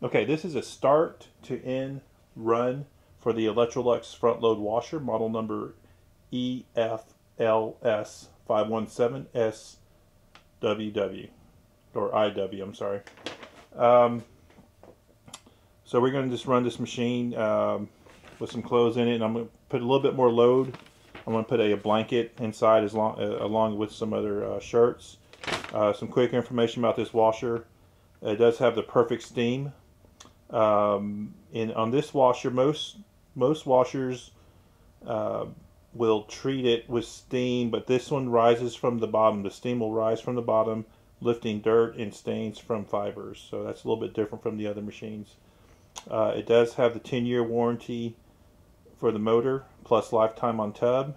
Okay, this is a start to end run for the Electrolux front load washer, model number EFLS517SWW, or IW, I'm sorry. Um, so we're going to just run this machine um, with some clothes in it, and I'm going to put a little bit more load. I'm going to put a, a blanket inside as long, uh, along with some other uh, shirts. Uh, some quick information about this washer. It does have the perfect steam. Um, and on this washer, most most washers uh, will treat it with steam, but this one rises from the bottom. The steam will rise from the bottom, lifting dirt and stains from fibers. So that's a little bit different from the other machines. Uh, it does have the 10-year warranty for the motor, plus lifetime on tub.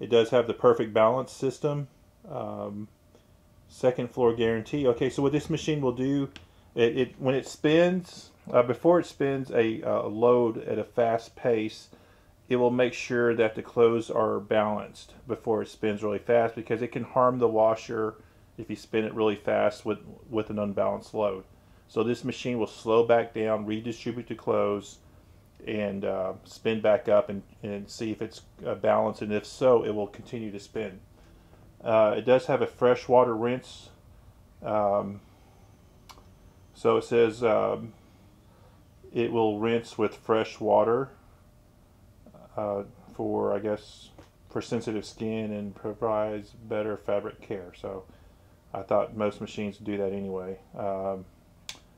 It does have the perfect balance system. Um, second floor guarantee. Okay, so what this machine will do, it, it when it spins, uh, before it spins a, uh, load at a fast pace, it will make sure that the clothes are balanced before it spins really fast because it can harm the washer if you spin it really fast with, with an unbalanced load. So this machine will slow back down, redistribute the clothes, and uh, spin back up and, and see if it's uh, balanced, and if so, it will continue to spin. Uh, it does have a freshwater rinse. Um, so it says um, it will rinse with fresh water uh, for, I guess, for sensitive skin and provides better fabric care. So I thought most machines do that anyway. Um,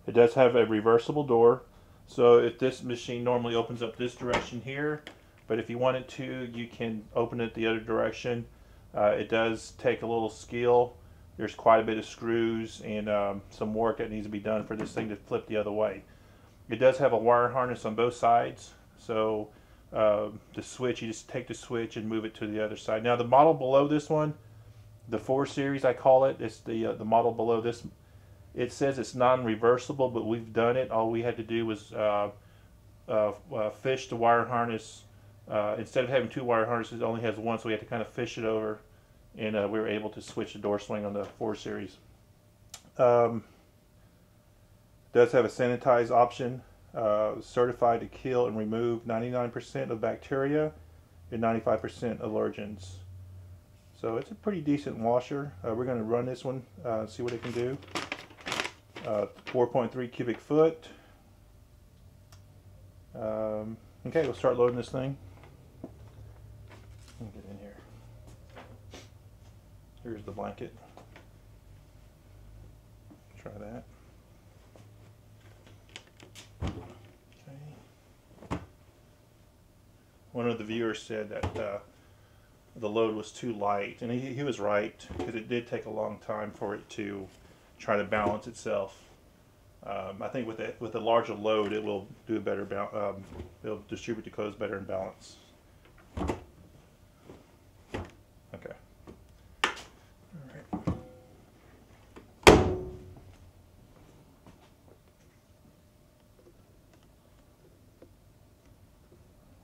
it does have a reversible door. So if this machine normally opens up this direction here, but if you wanted to, you can open it the other direction uh, it does take a little skill. There's quite a bit of screws and um, some work that needs to be done for this thing to flip the other way. It does have a wire harness on both sides, so uh, the switch, you just take the switch and move it to the other side. Now the model below this one, the 4 Series I call it, it's the, uh, the model below this, it says it's non-reversible, but we've done it. All we had to do was uh, uh, uh fish the wire harness uh, instead of having two wire harnesses, it only has one, so we had to kind of fish it over, and we were able to switch the door swing on the 4 Series. Um, does have a sanitize option, uh, certified to kill and remove 99% of bacteria and 95% allergens. So it's a pretty decent washer. Uh, we're going to run this one, uh, see what it can do. Uh, 4.3 cubic foot. Um, okay, we'll start loading this thing. Get in here. Here's the blanket. Try that. One of the viewers said that uh, the load was too light, and he, he was right because it did take a long time for it to try to balance itself. Um, I think with a, with a larger load, it will do a better. Um, it'll distribute the clothes better in balance.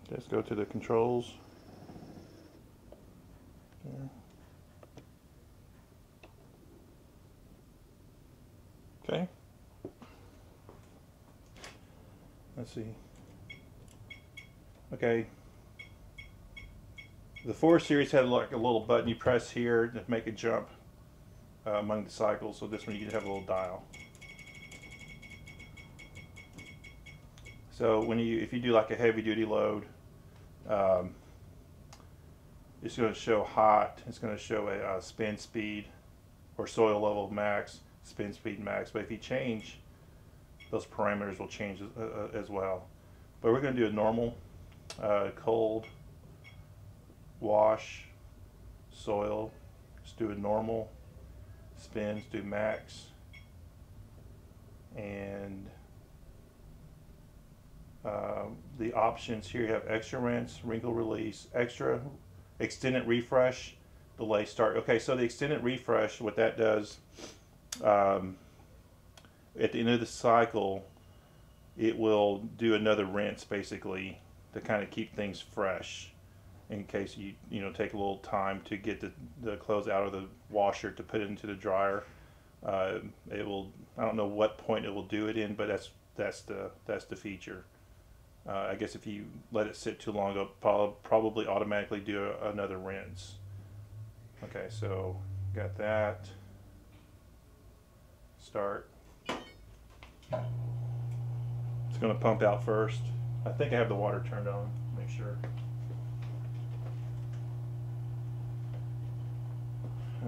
Let's go to the controls. Okay. Let's see. Okay. The 4 Series had like a little button you press here to make a jump uh, among the cycles. So this one you can have a little dial. So when you, if you do like a heavy duty load, um, it's going to show hot. It's going to show a, a, spin speed or soil level max, spin speed max. But if you change, those parameters will change as, uh, uh as well. But we're going to do a normal, uh, cold, wash, soil. Just do a normal, spins, do max, and um, the options here you have extra rinse, wrinkle release, extra extended refresh, delay start. Okay, so the extended refresh, what that does, um, at the end of the cycle, it will do another rinse basically to kind of keep things fresh in case you you know take a little time to get the, the clothes out of the washer to put it into the dryer. Uh, it will. I don't know what point it will do it in, but that's that's the that's the feature. Uh, I guess if you let it sit too long, it'll probably automatically do another rinse. Okay, so got that. Start. It's going to pump out first. I think I have the water turned on. Make sure.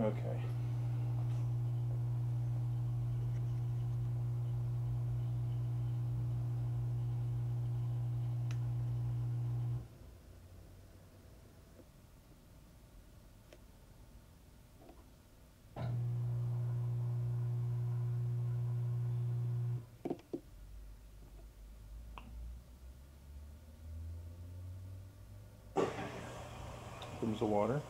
Okay. Comes the water.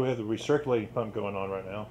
We have the recirculating pump going on right now.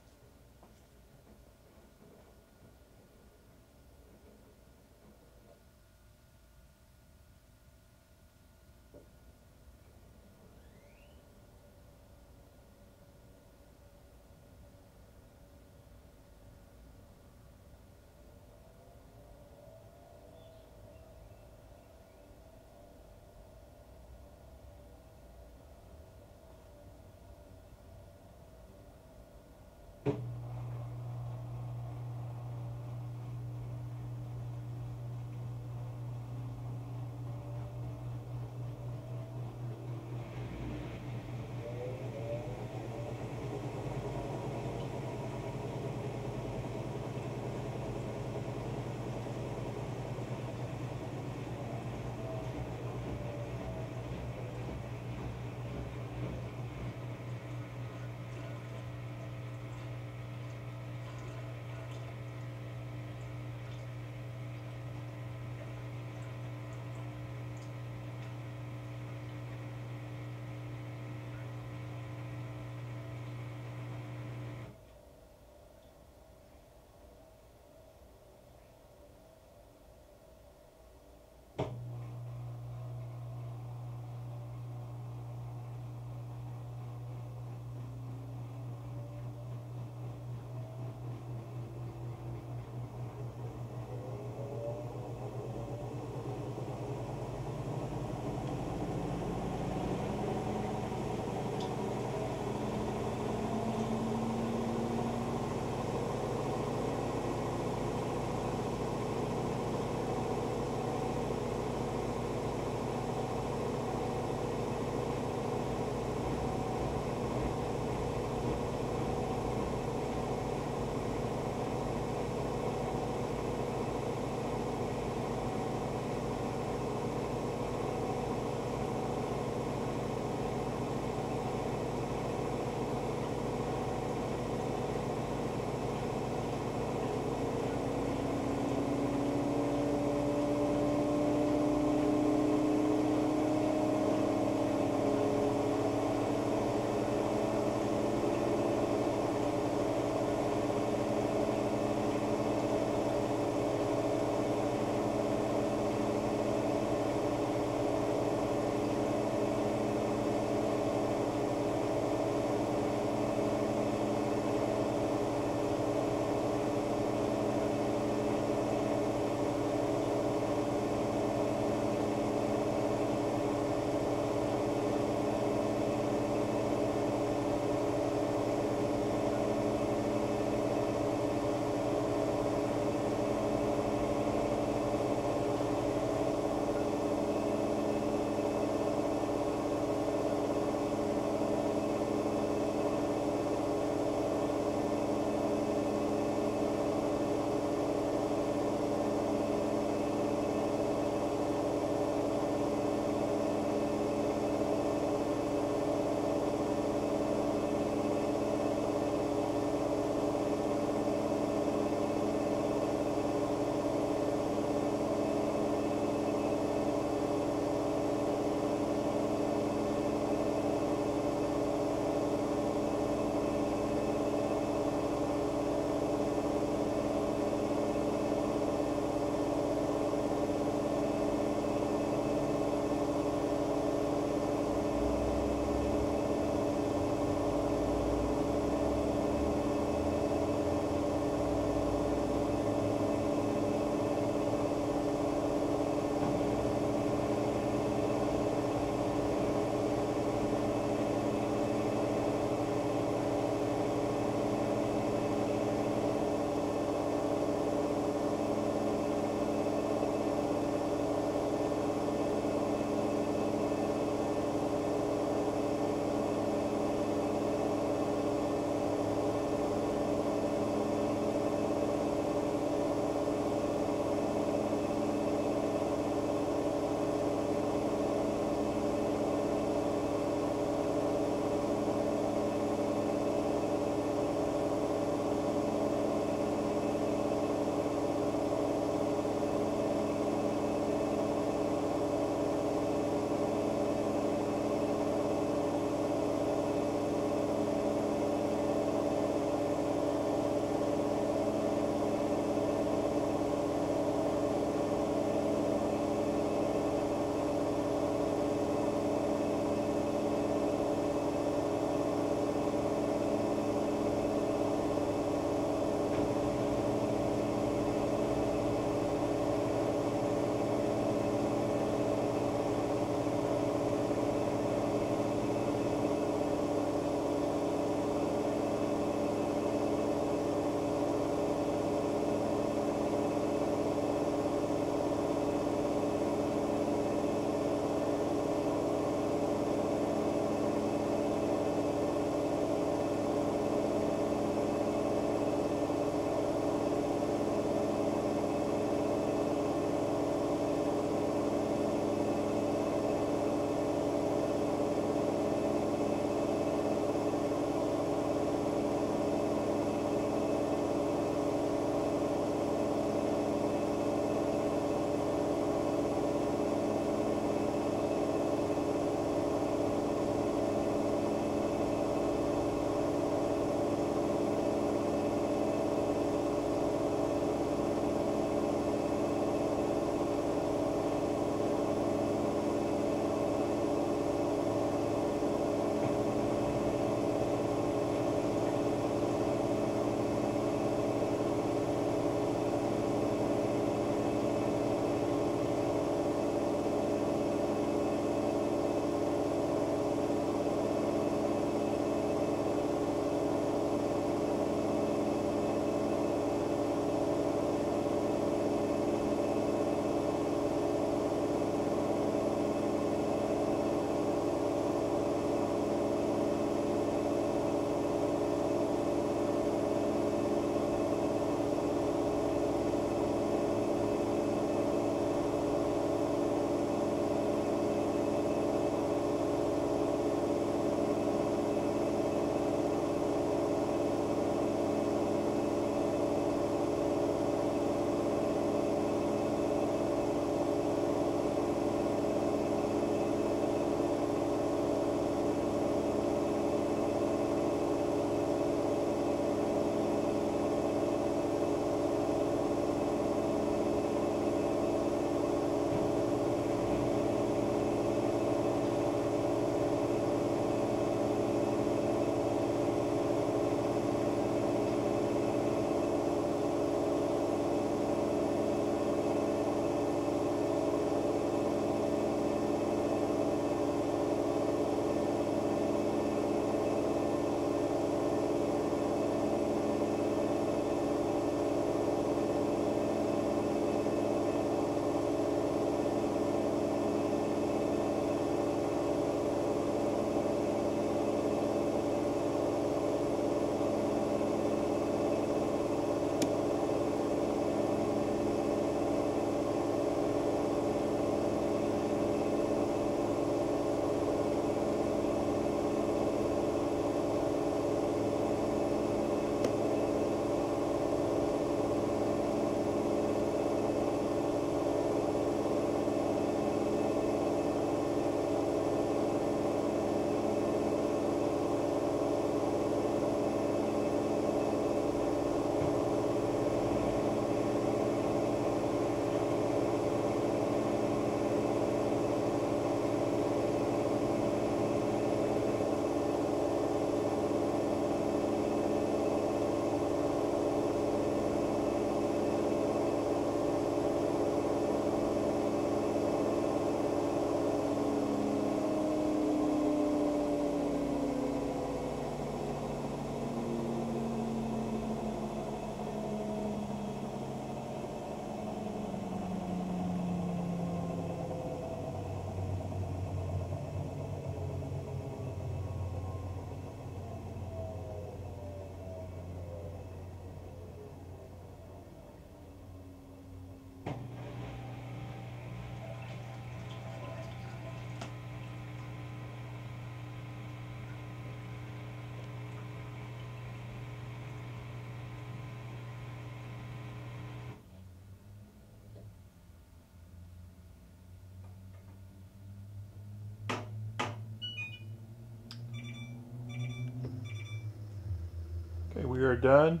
We are done.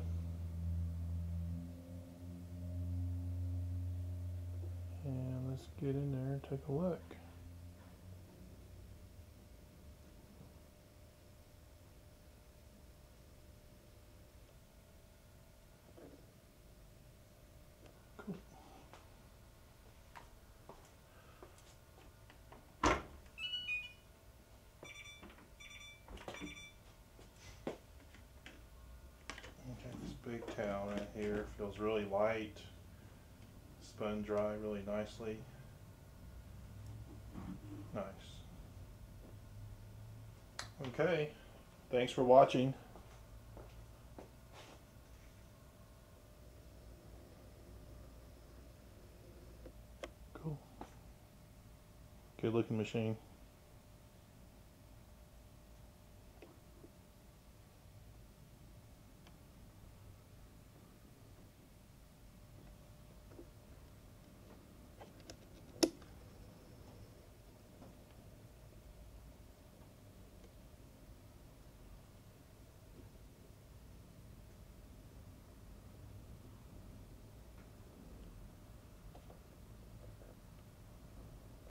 And let's get in there and take a look. Okay, this big towel in here feels really light. Spun dry really nicely. Nice. Okay, thanks for watching. Cool. Good looking machine.